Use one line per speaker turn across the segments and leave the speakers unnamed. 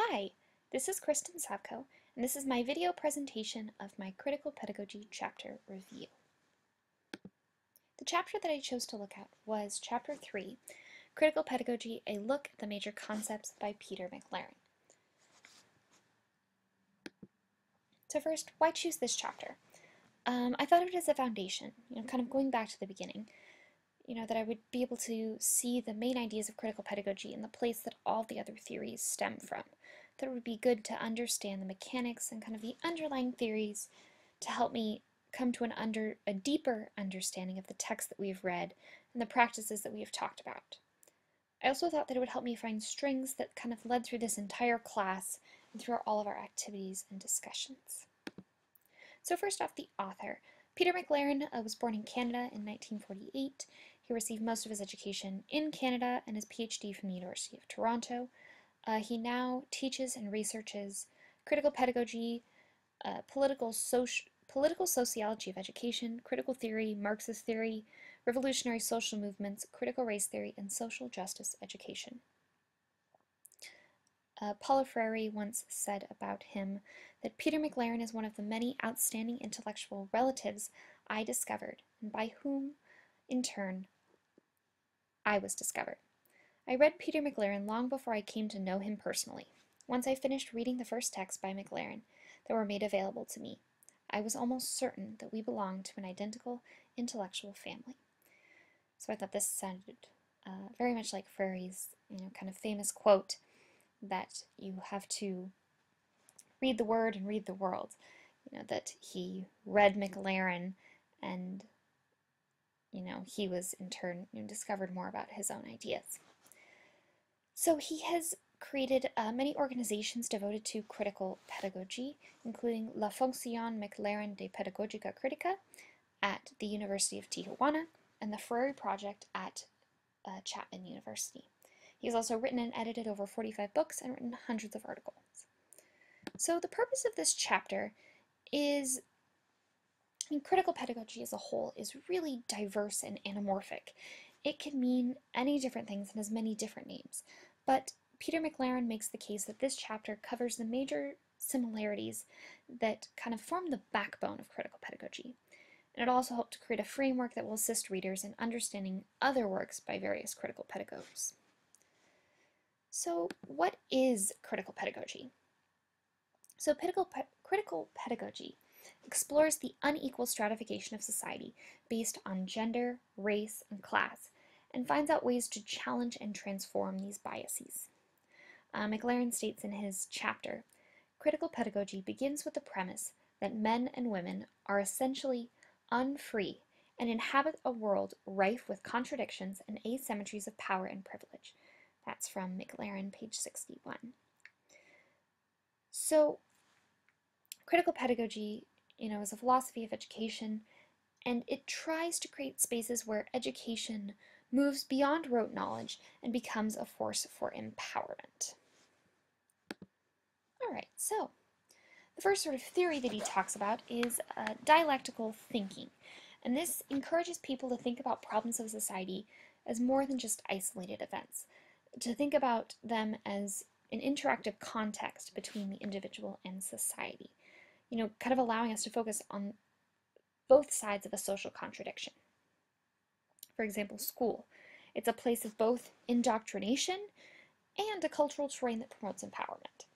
Hi, this is Kristen Savko, and this is my video presentation of my Critical Pedagogy chapter review. The chapter that I chose to look at was Chapter 3, Critical Pedagogy, A Look at the Major Concepts by Peter McLaren. So first, why choose this chapter? Um, I thought of it as a foundation, you know, kind of going back to the beginning, you know, that I would be able to see the main ideas of critical pedagogy in the place that all the other theories stem from. That it would be good to understand the mechanics and kind of the underlying theories to help me come to an under a deeper understanding of the text that we've read and the practices that we have talked about. I also thought that it would help me find strings that kind of led through this entire class and through all of our activities and discussions. So first off, the author. Peter McLaren uh, was born in Canada in 1948. He received most of his education in Canada and his PhD from the University of Toronto. Uh, he now teaches and researches critical pedagogy, uh, political, soci political sociology of education, critical theory, Marxist theory, revolutionary social movements, critical race theory, and social justice education. Uh, Paulo Freire once said about him that Peter McLaren is one of the many outstanding intellectual relatives I discovered, and by whom, in turn, I was discovered. I read Peter McLaren long before I came to know him personally. Once I finished reading the first texts by McLaren that were made available to me, I was almost certain that we belonged to an identical intellectual family. So I thought this sounded uh, very much like Freire's, you know, kind of famous quote that you have to read the word and read the world. You know, that he read McLaren and you know, he was in turn you know, discovered more about his own ideas. So he has created uh, many organizations devoted to critical pedagogy, including La Fundación McLaren de Pedagógica Crítica at the University of Tijuana and the Freire Project at uh, Chapman University. He has also written and edited over 45 books and written hundreds of articles. So the purpose of this chapter is Mean, critical pedagogy as a whole is really diverse and anamorphic. It can mean any different things and has many different names, but Peter McLaren makes the case that this chapter covers the major similarities that kind of form the backbone of critical pedagogy. And it also helped to create a framework that will assist readers in understanding other works by various critical pedagogues. So, what is critical pedagogy? So, critical pedagogy explores the unequal stratification of society based on gender, race, and class, and finds out ways to challenge and transform these biases. Uh, McLaren states in his chapter, critical pedagogy begins with the premise that men and women are essentially unfree and inhabit a world rife with contradictions and asymmetries of power and privilege. That's from McLaren, page 61. So, critical pedagogy you know, is a philosophy of education, and it tries to create spaces where education moves beyond rote knowledge and becomes a force for empowerment. All right, so the first sort of theory that he talks about is uh, dialectical thinking, and this encourages people to think about problems of society as more than just isolated events, to think about them as an interactive context between the individual and society you know, kind of allowing us to focus on both sides of a social contradiction. For example, school. It's a place of both indoctrination and a cultural terrain that promotes empowerment.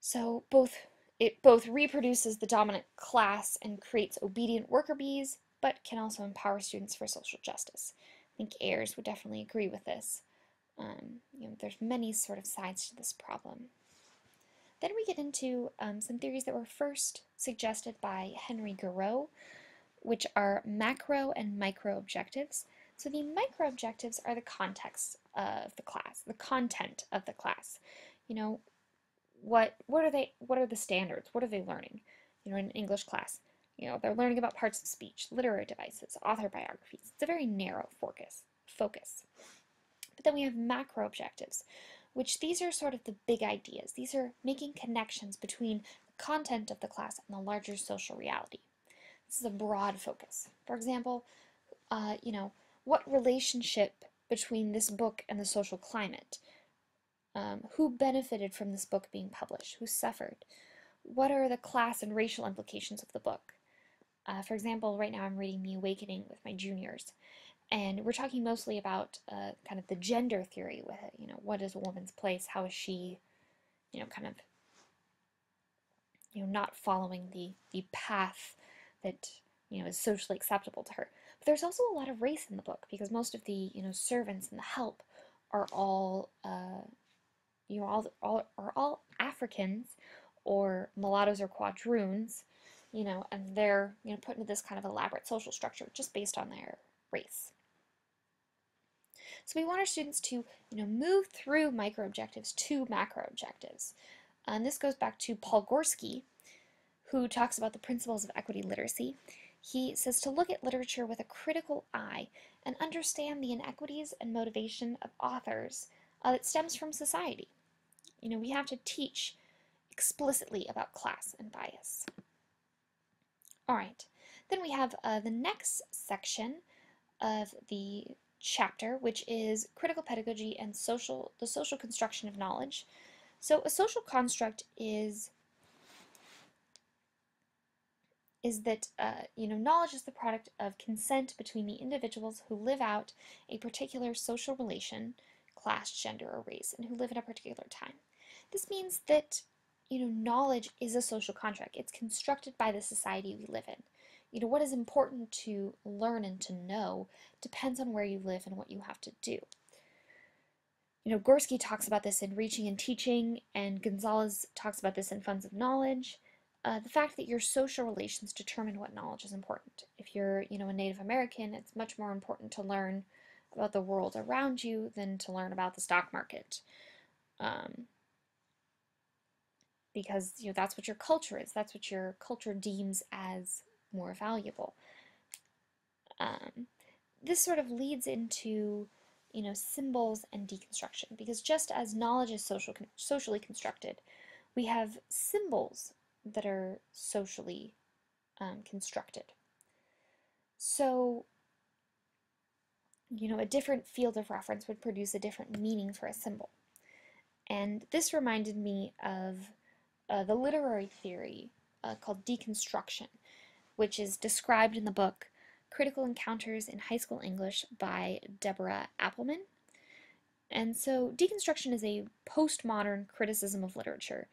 So both it both reproduces the dominant class and creates obedient worker bees, but can also empower students for social justice. I think Ayers would definitely agree with this. Um, you know, there's many sort of sides to this problem. Then we get into um, some theories that were first suggested by Henry Giroux, which are macro and micro objectives. So the micro objectives are the context of the class, the content of the class. You know, what what are they what are the standards? What are they learning? You know, in an English class, you know, they're learning about parts of speech, literary devices, author biographies. It's a very narrow focus focus. But then we have macro objectives, which these are sort of the big ideas. These are making connections between the content of the class and the larger social reality. This is a broad focus. For example, uh, you know, what relationship between this book and the social climate? Um, who benefited from this book being published? Who suffered? What are the class and racial implications of the book? Uh, for example, right now I'm reading The Awakening with my juniors, and we're talking mostly about uh, kind of the gender theory with it. You know, what is a woman's place? How is she, you know, kind of, you know, not following the the path that you know is socially acceptable to her. But there's also a lot of race in the book because most of the you know servants and the help are all uh, you know all, all are all Africans or mulattoes or quadroons, you know, and they're you know put into this kind of elaborate social structure just based on their race. So we want our students to you know move through micro objectives to macro objectives. And this goes back to Paul Gorski, who talks about the principles of equity literacy. He says to look at literature with a critical eye and understand the inequities and motivation of authors uh, that stems from society. You know, we have to teach explicitly about class and bias. All right, then we have uh, the next section of the chapter, which is critical pedagogy and social the social construction of knowledge. So a social construct is is that uh, you know knowledge is the product of consent between the individuals who live out a particular social relation, class, gender, or race, and who live in a particular time. This means that you know knowledge is a social contract. It's constructed by the society we live in. You know what is important to learn and to know depends on where you live and what you have to do. You know, Gorski talks about this in Reaching and Teaching, and Gonzalez talks about this in Funds of Knowledge uh, the fact that your social relations determine what knowledge is important. If you're, you know, a Native American, it's much more important to learn about the world around you than to learn about the stock market. Um, because, you know, that's what your culture is. That's what your culture deems as more valuable. Um, this sort of leads into, you know, symbols and deconstruction. Because just as knowledge is social, socially constructed, we have symbols that are socially um, constructed. So, you know, a different field of reference would produce a different meaning for a symbol. And this reminded me of uh, the literary theory uh, called deconstruction, which is described in the book Critical Encounters in High School English by Deborah Appleman. And so, deconstruction is a postmodern criticism of literature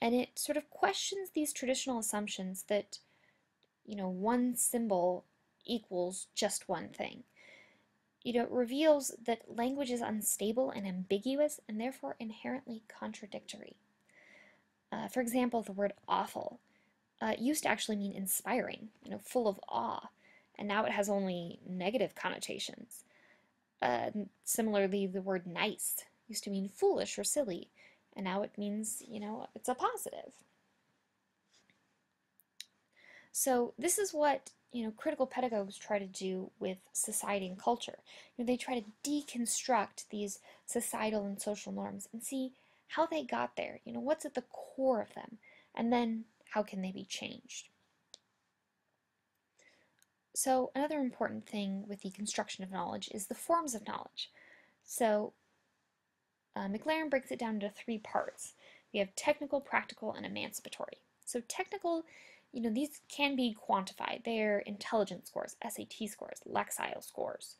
and it sort of questions these traditional assumptions that, you know, one symbol equals just one thing. You know, it reveals that language is unstable and ambiguous and therefore inherently contradictory. Uh, for example, the word awful uh, used to actually mean inspiring, you know, full of awe, and now it has only negative connotations. Uh, similarly, the word nice used to mean foolish or silly, and now it means, you know, it's a positive. So this is what, you know, critical pedagogues try to do with society and culture. You know, they try to deconstruct these societal and social norms and see how they got there, you know, what's at the core of them, and then how can they be changed. So another important thing with the construction of knowledge is the forms of knowledge. So uh, McLaren breaks it down into three parts. We have technical, practical, and emancipatory. So technical, you know, these can be quantified. They're intelligence scores, SAT scores, Lexile scores.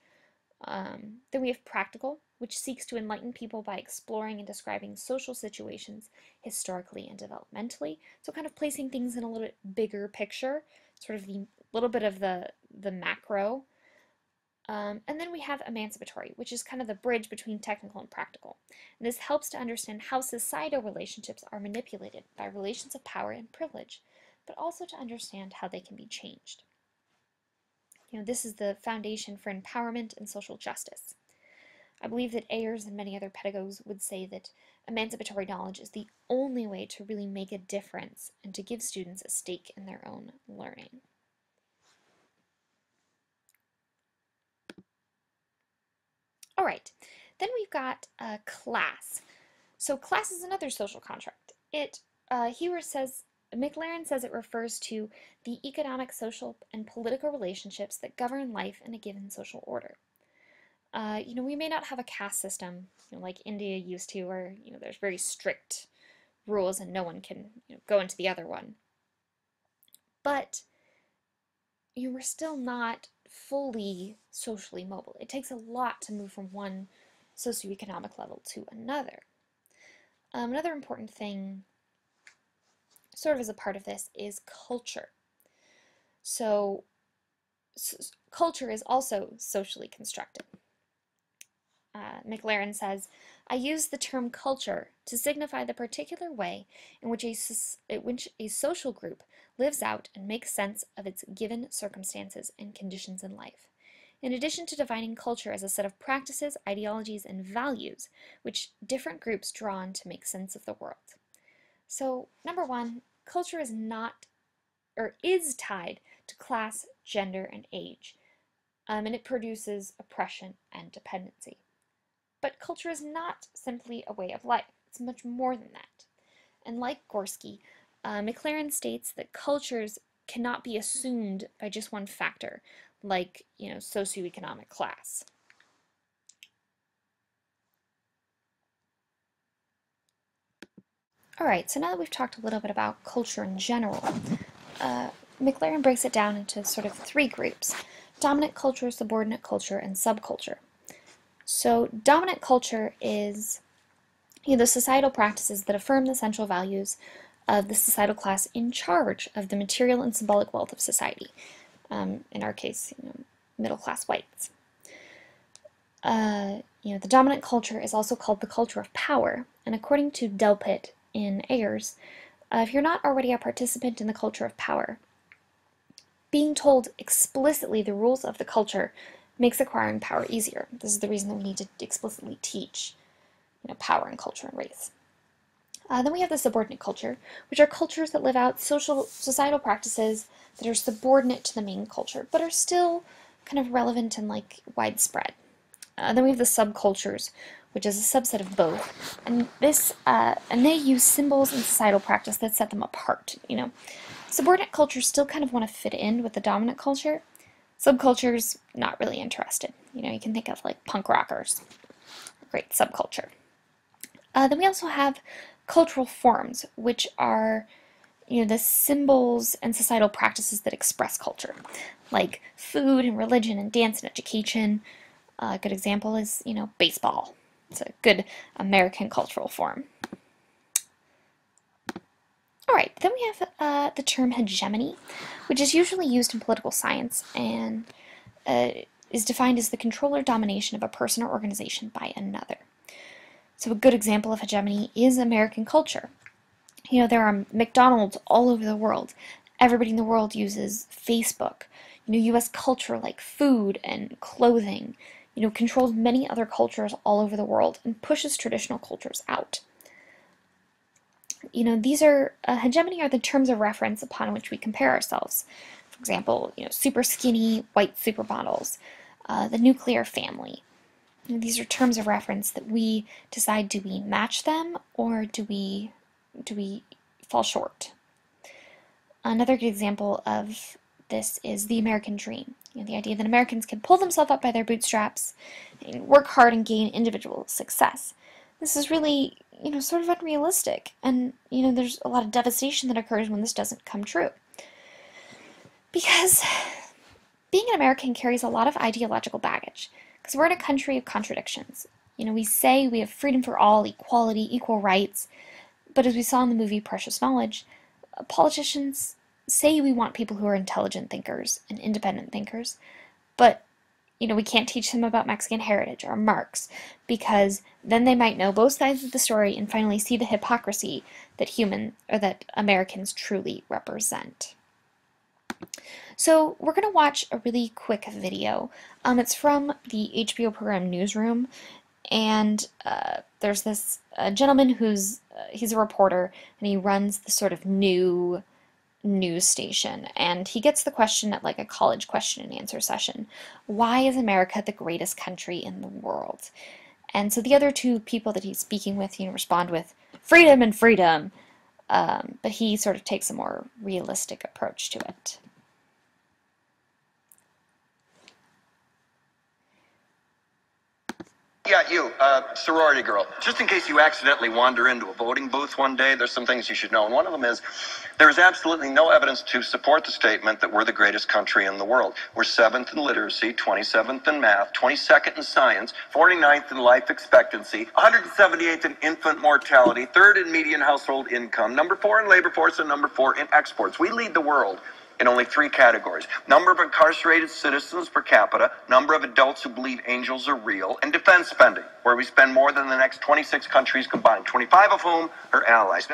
Um, then we have practical, which seeks to enlighten people by exploring and describing social situations historically and developmentally. So kind of placing things in a little bit bigger picture, sort of the little bit of the the macro um, and then we have emancipatory, which is kind of the bridge between technical and practical. And this helps to understand how societal relationships are manipulated by relations of power and privilege, but also to understand how they can be changed. You know, this is the foundation for empowerment and social justice. I believe that Ayers and many other pedagogues would say that emancipatory knowledge is the only way to really make a difference and to give students a stake in their own learning. All right, then we've got a class. So class is another social contract. It, uh, says, McLaren says it refers to the economic, social, and political relationships that govern life in a given social order. Uh, you know, we may not have a caste system, you know, like India used to, where you know there's very strict rules and no one can you know, go into the other one. But you were still not fully socially mobile. It takes a lot to move from one socioeconomic level to another. Um, another important thing, sort of as a part of this, is culture. So, culture is also socially constructed. Uh, McLaren says, I use the term culture to signify the particular way in which a, in which a social group lives out and makes sense of its given circumstances and conditions in life. In addition to defining culture as a set of practices, ideologies, and values which different groups draw on to make sense of the world. So, number one, culture is not or is tied to class, gender, and age, um, and it produces oppression and dependency. But culture is not simply a way of life, it's much more than that. And like Gorski, uh, McLaren states that cultures cannot be assumed by just one factor, like, you know, socioeconomic class. All right, so now that we've talked a little bit about culture in general, uh, McLaren breaks it down into sort of three groups, dominant culture, subordinate culture, and subculture. So dominant culture is you know, the societal practices that affirm the central values of the societal class in charge of the material and symbolic wealth of society. Um, in our case, you know, middle class whites. Uh, you know, the dominant culture is also called the culture of power, and according to Delpit in Ayers, uh, if you're not already a participant in the culture of power, being told explicitly the rules of the culture makes acquiring power easier. This is the reason that we need to explicitly teach you know, power and culture and race. Uh, then we have the subordinate culture, which are cultures that live out social societal practices that are subordinate to the main culture, but are still kind of relevant and like widespread. Uh, then we have the subcultures, which is a subset of both, and this uh, and they use symbols and societal practice that set them apart. You know, subordinate cultures still kind of want to fit in with the dominant culture. Subcultures not really interested. You know, you can think of like punk rockers, great subculture. Uh, then we also have cultural forms, which are you know the symbols and societal practices that express culture, like food and religion and dance and education. A good example is you know baseball. It's a good American cultural form. All right, then we have uh, the term hegemony, which is usually used in political science and uh, is defined as the control or domination of a person or organization by another. So a good example of hegemony is American culture. You know, there are McDonald's all over the world. Everybody in the world uses Facebook. You know, U.S. culture like food and clothing, you know, controls many other cultures all over the world and pushes traditional cultures out. You know, these are, uh, hegemony are the terms of reference upon which we compare ourselves. For example, you know, super skinny white supermodels, uh, the nuclear family, these are terms of reference that we decide do we match them or do we do we fall short. Another good example of this is the American dream. You know, the idea that Americans can pull themselves up by their bootstraps and work hard and gain individual success. This is really, you know, sort of unrealistic. And, you know, there's a lot of devastation that occurs when this doesn't come true. Because being an American carries a lot of ideological baggage. Because we're in a country of contradictions. You know, we say we have freedom for all, equality, equal rights, but as we saw in the movie Precious Knowledge, uh, politicians say we want people who are intelligent thinkers and independent thinkers, but you know, we can't teach them about Mexican heritage or Marx because then they might know both sides of the story and finally see the hypocrisy that human or that Americans truly represent. So we're going to watch a really quick video. Um, it's from the HBO program Newsroom, and uh, there's this uh, gentleman who's uh, he's a reporter and he runs the sort of new news station and he gets the question at like a college question and answer session. Why is america the greatest country in the world? And so the other two people that he's speaking with he respond with freedom and freedom. Um, but he sort of takes a more realistic approach to it
Yeah, you, uh, sorority girl. Just in case you accidentally wander into a voting booth one day, there's some things you should know. And one of them is there is absolutely no evidence to support the statement that we're the greatest country in the world. We're seventh in literacy, 27th in math, 22nd in science, 49th in life expectancy, 178th in infant mortality, third in median household income, number four in labor force, and number four in exports. We lead the world in only three categories number of incarcerated citizens per capita, number of adults who believe angels are real, and defense spending, where we spend more than the next 26 countries combined, 25 of whom are allies.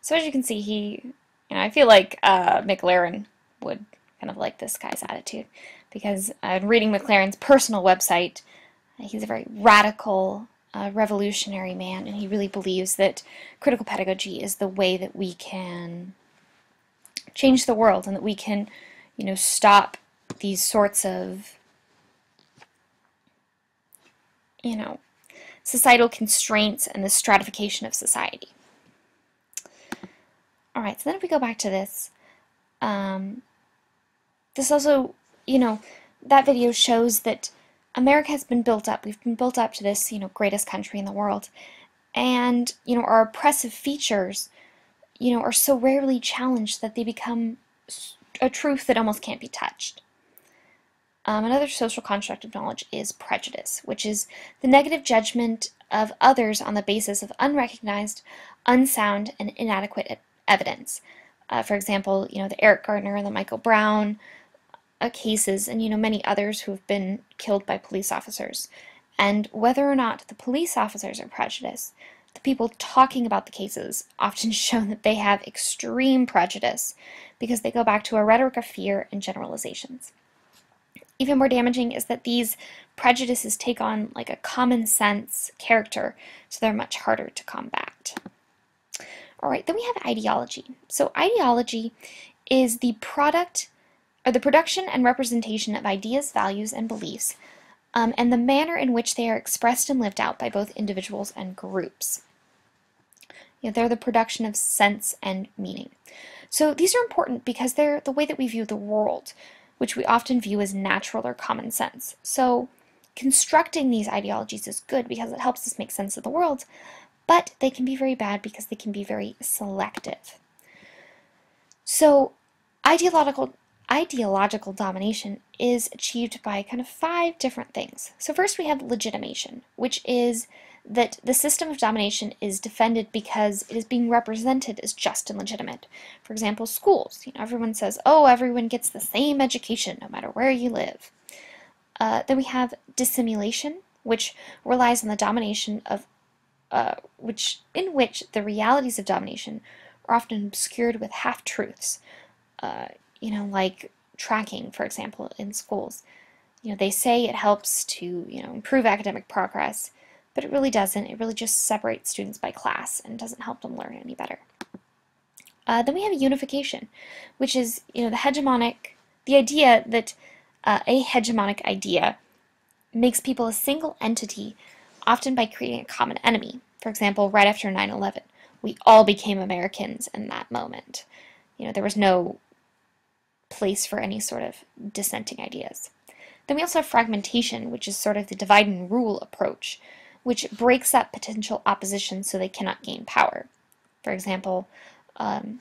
So as you can see, he, you know, I feel like uh, McLaren would kind of like this guy's attitude because uh, reading McLaren's personal website, he's a very radical, uh, revolutionary man, and he really believes that critical pedagogy is the way that we can change the world and that we can, you know, stop these sorts of, you know, societal constraints and the stratification of society. All right, so then if we go back to this, um, this also, you know, that video shows that America has been built up. We've been built up to this, you know, greatest country in the world. And, you know, our oppressive features you know, are so rarely challenged that they become a truth that almost can't be touched. Um, another social construct of knowledge is prejudice, which is the negative judgment of others on the basis of unrecognized, unsound, and inadequate evidence. Uh, for example, you know, the Eric Garner and the Michael Brown uh, cases, and you know, many others who have been killed by police officers. And whether or not the police officers are prejudiced, the people talking about the cases often show that they have extreme prejudice because they go back to a rhetoric of fear and generalizations. Even more damaging is that these prejudices take on like a common sense character, so they're much harder to combat. All right, then we have ideology. So ideology is the product or the production and representation of ideas, values, and beliefs, um, and the manner in which they are expressed and lived out by both individuals and groups. You know, they're the production of sense and meaning. So these are important because they're the way that we view the world, which we often view as natural or common sense. So constructing these ideologies is good because it helps us make sense of the world, but they can be very bad because they can be very selective. So ideological ideological domination is achieved by kind of five different things. So first we have legitimation, which is that the system of domination is defended because it is being represented as just and legitimate. For example, schools. You know, everyone says, oh, everyone gets the same education no matter where you live. Uh, then we have dissimulation, which relies on the domination of, uh, which in which the realities of domination are often obscured with half-truths. Uh, you know, like tracking, for example, in schools. You know, they say it helps to, you know, improve academic progress, but it really doesn't. It really just separates students by class and doesn't help them learn any better. Uh, then we have unification, which is you know the hegemonic, the idea that uh, a hegemonic idea makes people a single entity, often by creating a common enemy. For example, right after 9/11, we all became Americans in that moment. You know there was no place for any sort of dissenting ideas. Then we also have fragmentation, which is sort of the divide and rule approach, which breaks up potential opposition so they cannot gain power. For example, um,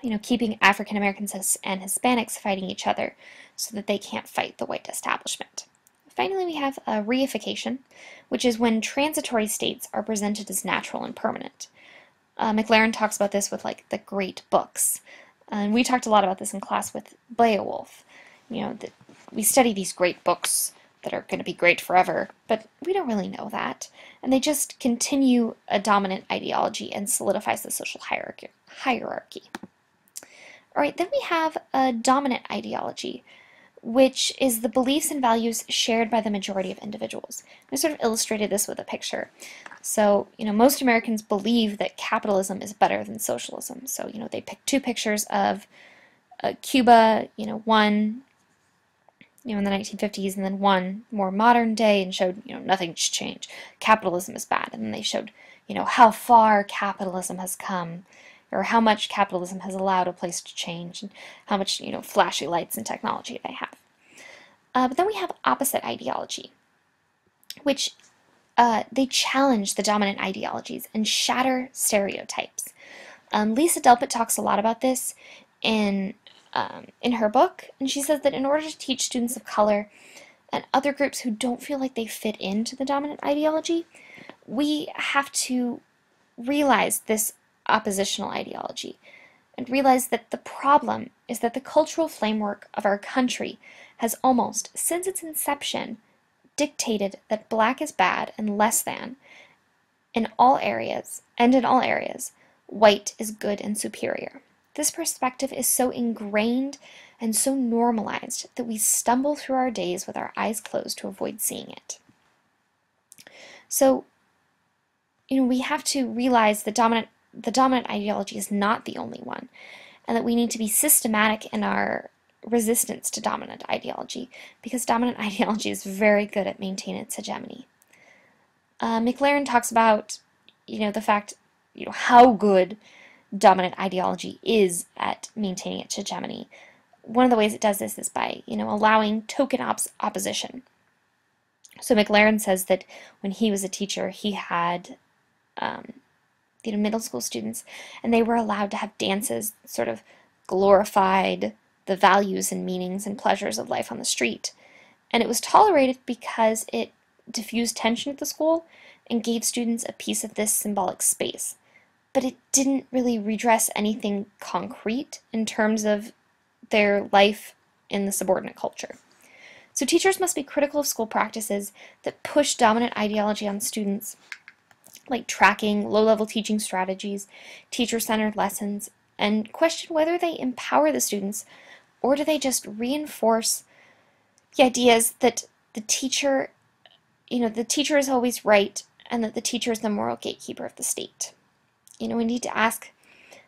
you know, keeping African Americans and Hispanics fighting each other so that they can't fight the white establishment. Finally, we have a reification, which is when transitory states are presented as natural and permanent. Uh, McLaren talks about this with like the great books, and we talked a lot about this in class with Beowulf. You know, that we study these great books that are going to be great forever, but we don't really know that. And they just continue a dominant ideology and solidifies the social hierarchy. hierarchy. All right, then we have a dominant ideology, which is the beliefs and values shared by the majority of individuals. I sort of illustrated this with a picture. So, you know, most Americans believe that capitalism is better than socialism. So, you know, they pick two pictures of uh, Cuba, you know, one you know, in the 1950s, and then one more modern day and showed, you know, nothing's changed. Capitalism is bad. And then they showed, you know, how far capitalism has come, or how much capitalism has allowed a place to change, and how much, you know, flashy lights and technology they have. Uh, but then we have opposite ideology. which uh, they challenge the dominant ideologies and shatter stereotypes. Um, Lisa Delpit talks a lot about this in um, in her book, and she says that in order to teach students of color and other groups who don't feel like they fit into the dominant ideology, we have to realize this oppositional ideology and realize that the problem is that the cultural framework of our country has almost, since its inception, dictated that black is bad and less than in all areas, and in all areas, white is good and superior. This perspective is so ingrained and so normalized that we stumble through our days with our eyes closed to avoid seeing it. So, you know, we have to realize the dominant the dominant ideology is not the only one, and that we need to be systematic in our resistance to dominant ideology, because dominant ideology is very good at maintaining its hegemony. Uh, McLaren talks about, you know, the fact, you know, how good dominant ideology is at maintaining its hegemony. One of the ways it does this is by, you know, allowing token op opposition. So McLaren says that when he was a teacher, he had um, you know, middle school students, and they were allowed to have dances sort of glorified the values and meanings and pleasures of life on the street. And it was tolerated because it diffused tension at the school and gave students a piece of this symbolic space. But it didn't really redress anything concrete in terms of their life in the subordinate culture. So teachers must be critical of school practices that push dominant ideology on students like tracking low-level teaching strategies, teacher-centered lessons, and question whether they empower the students or do they just reinforce the ideas that the teacher, you know, the teacher is always right and that the teacher is the moral gatekeeper of the state. You know, we need to ask,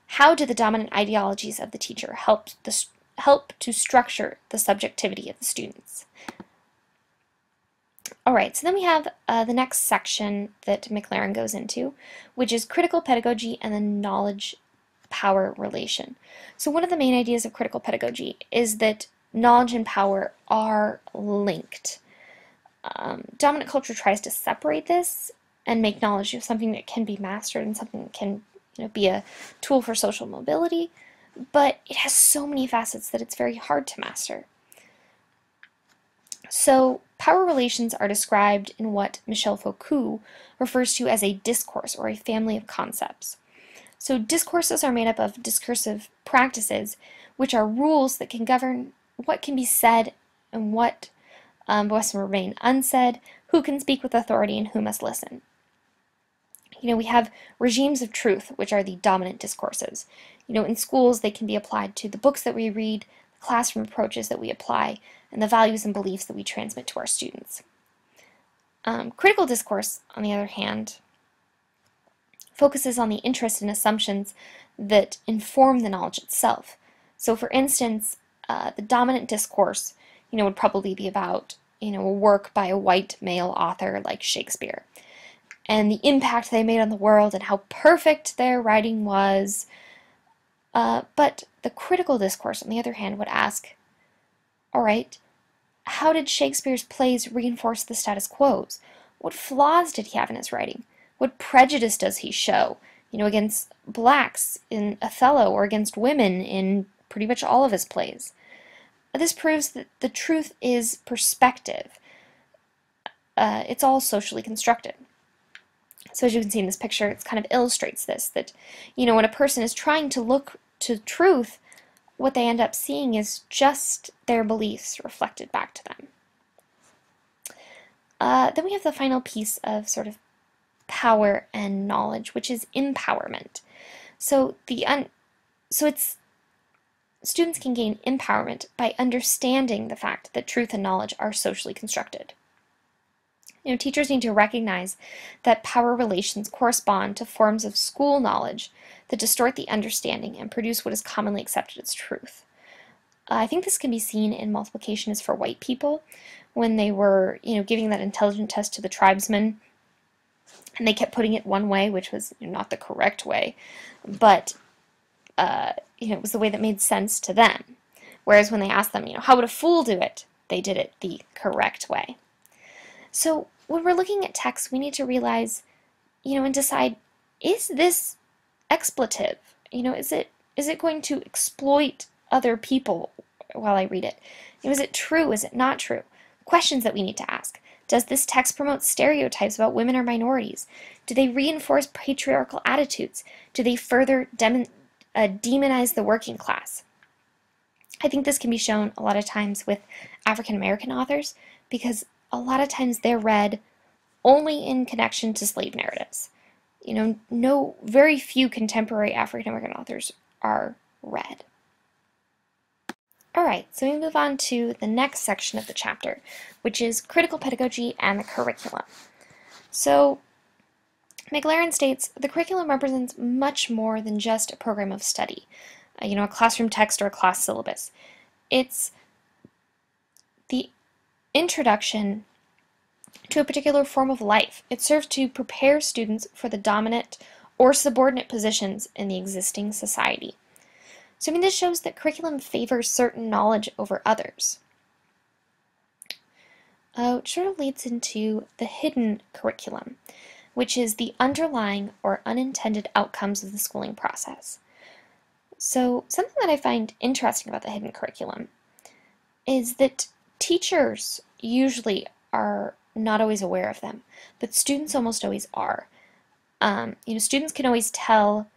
how do the dominant ideologies of the teacher help, the, help to structure the subjectivity of the students? All right, so then we have uh, the next section that McLaren goes into, which is critical pedagogy and the knowledge power relation. So one of the main ideas of critical pedagogy is that knowledge and power are linked. Um, dominant culture tries to separate this and make knowledge of something that can be mastered and something that can you know, be a tool for social mobility, but it has so many facets that it's very hard to master. So power relations are described in what Michel Foucault refers to as a discourse or a family of concepts. So discourses are made up of discursive practices, which are rules that can govern what can be said and what um, must remain unsaid, who can speak with authority and who must listen. You know, we have regimes of truth, which are the dominant discourses. You know, in schools, they can be applied to the books that we read, the classroom approaches that we apply, and the values and beliefs that we transmit to our students. Um, critical discourse, on the other hand, focuses on the interests and assumptions that inform the knowledge itself. So for instance, uh, the dominant discourse, you know, would probably be about, you know, a work by a white male author like Shakespeare and the impact they made on the world and how perfect their writing was. Uh, but the critical discourse, on the other hand, would ask, all right, how did Shakespeare's plays reinforce the status quos? What flaws did he have in his writing? What prejudice does he show, you know, against blacks in Othello or against women in pretty much all of his plays? This proves that the truth is perspective. Uh, it's all socially constructed. So as you can see in this picture, it kind of illustrates this, that, you know, when a person is trying to look to truth, what they end up seeing is just their beliefs reflected back to them. Uh, then we have the final piece of sort of power and knowledge, which is empowerment. So the un so it's students can gain empowerment by understanding the fact that truth and knowledge are socially constructed. You know, teachers need to recognize that power relations correspond to forms of school knowledge that distort the understanding and produce what is commonly accepted as truth. Uh, I think this can be seen in multiplication is for white people when they were, you know, giving that intelligence test to the tribesmen and they kept putting it one way, which was you know, not the correct way, but uh, you know, it was the way that made sense to them. Whereas when they asked them, you know, how would a fool do it? They did it the correct way. So when we're looking at text, we need to realize, you know, and decide, is this expletive? You know, is it is it going to exploit other people while I read it? Is it true? Is it not true? Questions that we need to ask. Does this text promote stereotypes about women or minorities? Do they reinforce patriarchal attitudes? Do they further dem- uh, demonize the working class? I think this can be shown a lot of times with African American authors because a lot of times they're read only in connection to slave narratives. You know, no, very few contemporary African American authors are read. Alright, so we move on to the next section of the chapter, which is critical pedagogy and the curriculum. So, McLaren states the curriculum represents much more than just a program of study, uh, you know, a classroom text or a class syllabus. It's the introduction to a particular form of life. It serves to prepare students for the dominant or subordinate positions in the existing society. So, I mean, this shows that curriculum favors certain knowledge over others. Uh, which sort of leads into the hidden curriculum, which is the underlying or unintended outcomes of the schooling process. So, something that I find interesting about the hidden curriculum is that teachers usually are not always aware of them, but students almost always are. Um, you know, students can always tell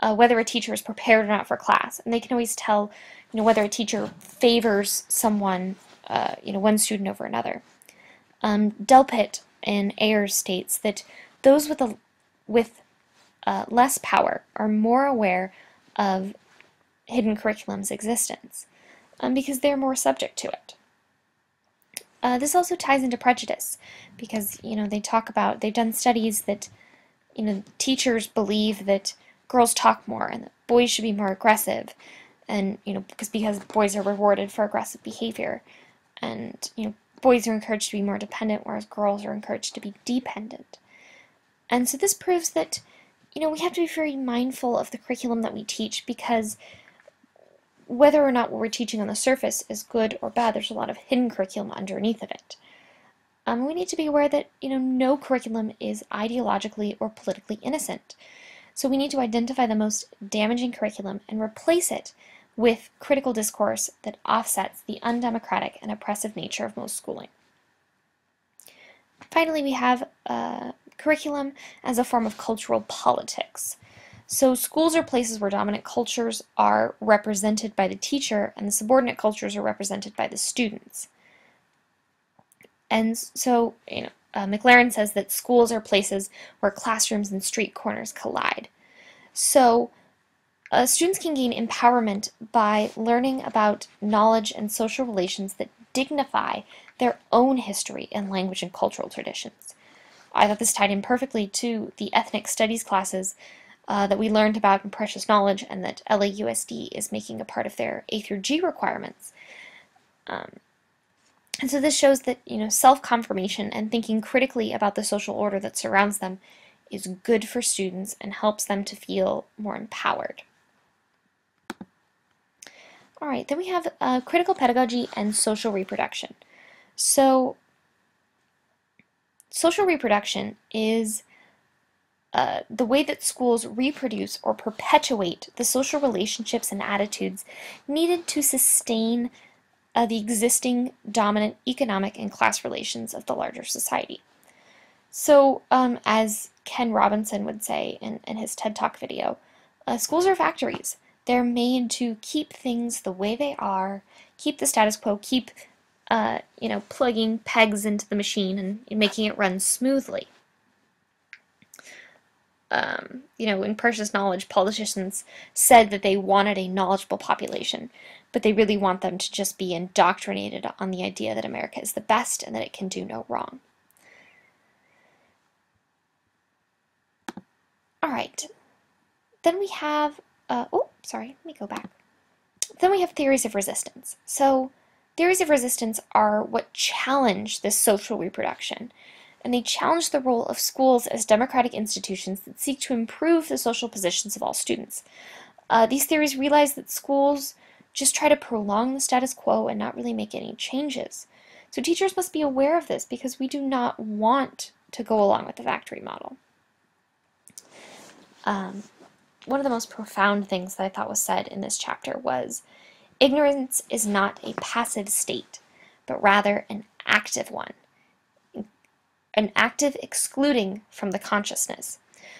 uh, whether a teacher is prepared or not for class, and they can always tell, you know, whether a teacher favors someone, uh, you know, one student over another. Um, Delpit and Ayers states that those with a with uh, less power are more aware of hidden curriculum's existence um, because they're more subject to it. Uh, this also ties into prejudice because you know they talk about they've done studies that you know teachers believe that girls talk more and that boys should be more aggressive and you know because because boys are rewarded for aggressive behavior. And you know boys are encouraged to be more dependent whereas girls are encouraged to be dependent. And so this proves that you know we have to be very mindful of the curriculum that we teach because whether or not what we're teaching on the surface is good or bad, there's a lot of hidden curriculum underneath of it. Um, we need to be aware that you know no curriculum is ideologically or politically innocent. So we need to identify the most damaging curriculum and replace it with critical discourse that offsets the undemocratic and oppressive nature of most schooling. Finally, we have uh, curriculum as a form of cultural politics. So schools are places where dominant cultures are represented by the teacher and the subordinate cultures are represented by the students. And so, you know, uh, McLaren says that schools are places where classrooms and street corners collide. So uh, students can gain empowerment by learning about knowledge and social relations that dignify their own history and language and cultural traditions. I thought this tied in perfectly to the ethnic studies classes uh, that we learned about in Precious Knowledge and that LAUSD is making a part of their A through G requirements. Um, and so this shows that you know self-confirmation and thinking critically about the social order that surrounds them is good for students and helps them to feel more empowered. All right, then we have uh, critical pedagogy and social reproduction. So social reproduction is uh, the way that schools reproduce or perpetuate the social relationships and attitudes needed to sustain uh, the existing dominant economic and class relations of the larger society. So, um, as Ken Robinson would say in, in his TED Talk video, uh, schools are factories. They're made to keep things the way they are, keep the status quo, keep, uh, you know, plugging pegs into the machine and making it run smoothly um, you know, in Precious Knowledge, politicians said that they wanted a knowledgeable population, but they really want them to just be indoctrinated on the idea that America is the best and that it can do no wrong. All right. Then we have, uh, oh, sorry, let me go back. Then we have theories of resistance. So, theories of resistance are what challenge this social reproduction and they challenge the role of schools as democratic institutions that seek to improve the social positions of all students. Uh, these theories realize that schools just try to prolong the status quo and not really make any changes. So teachers must be aware of this because we do not want to go along with the factory model. Um, one of the most profound things that I thought was said in this chapter was ignorance is not a passive state, but rather an active one, an active excluding from the consciousness.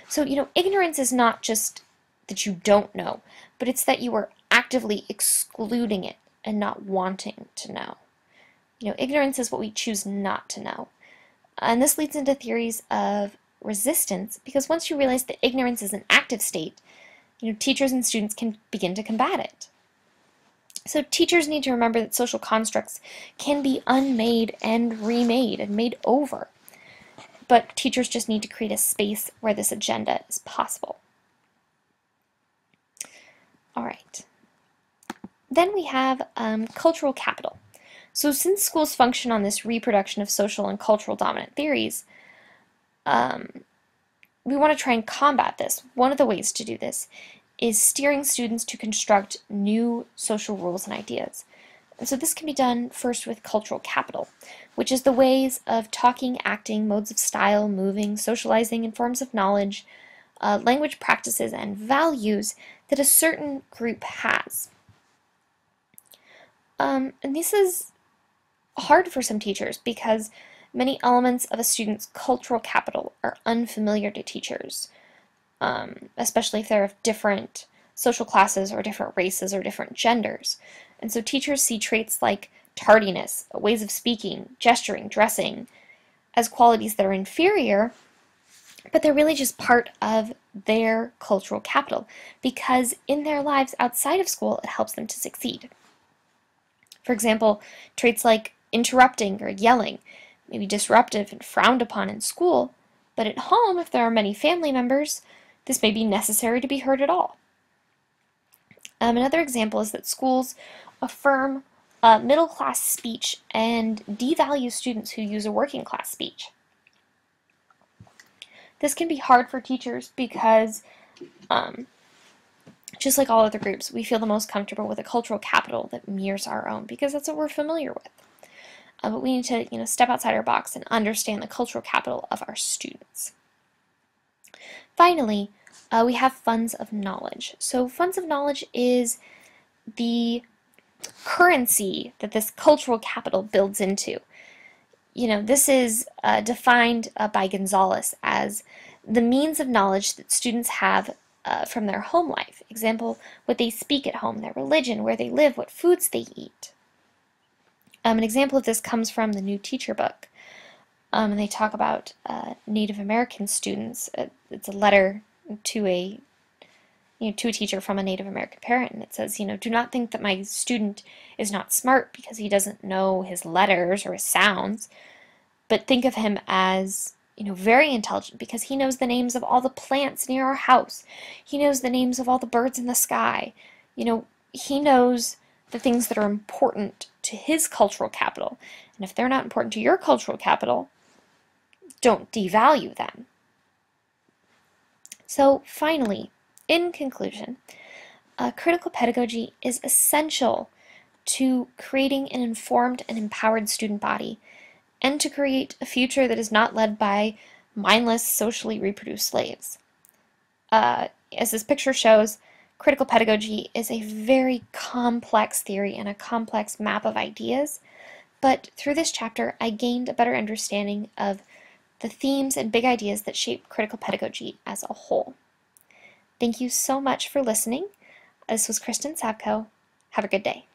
So, you know, ignorance is not just that you don't know, but it's that you are actively excluding it and not wanting to know. You know, ignorance is what we choose not to know. And this leads into theories of resistance because once you realize that ignorance is an active state, you know, teachers and students can begin to combat it. So teachers need to remember that social constructs can be unmade and remade and made over. But teachers just need to create a space where this agenda is possible. All right. Then we have um, cultural capital. So since schools function on this reproduction of social and cultural dominant theories, um, we want to try and combat this. One of the ways to do this is steering students to construct new social rules and ideas. And so this can be done first with cultural capital, which is the ways of talking, acting, modes of style, moving, socializing, and forms of knowledge, uh, language practices, and values that a certain group has. Um, and this is hard for some teachers because many elements of a student's cultural capital are unfamiliar to teachers, um, especially if they're of different social classes or different races or different genders. And so teachers see traits like tardiness, ways of speaking, gesturing, dressing, as qualities that are inferior, but they're really just part of their cultural capital because in their lives outside of school it helps them to succeed. For example, traits like interrupting or yelling may be disruptive and frowned upon in school, but at home, if there are many family members, this may be necessary to be heard at all. Um, another example is that schools affirm uh, middle class speech and devalue students who use a working class speech. This can be hard for teachers because, um, just like all other groups, we feel the most comfortable with a cultural capital that mirrors our own because that's what we're familiar with. Uh, but we need to, you know, step outside our box and understand the cultural capital of our students. Finally, uh, we have funds of knowledge. So funds of knowledge is the currency that this cultural capital builds into. You know, this is uh, defined uh, by Gonzalez as the means of knowledge that students have uh, from their home life. Example, what they speak at home, their religion, where they live, what foods they eat. Um, an example of this comes from the New Teacher book. Um, and they talk about uh, Native American students. Uh, it's a letter to a you know, to a teacher from a Native American parent, and it says, you know, do not think that my student is not smart because he doesn't know his letters or his sounds, but think of him as, you know, very intelligent because he knows the names of all the plants near our house. He knows the names of all the birds in the sky. You know, he knows the things that are important to his cultural capital. And if they're not important to your cultural capital, don't devalue them. So finally, in conclusion, uh, critical pedagogy is essential to creating an informed and empowered student body and to create a future that is not led by mindless, socially reproduced slaves. Uh, as this picture shows, critical pedagogy is a very complex theory and a complex map of ideas, but through this chapter I gained a better understanding of the themes and big ideas that shape critical pedagogy as a whole. Thank you so much for listening. This was Kristen Savko. Have a good day.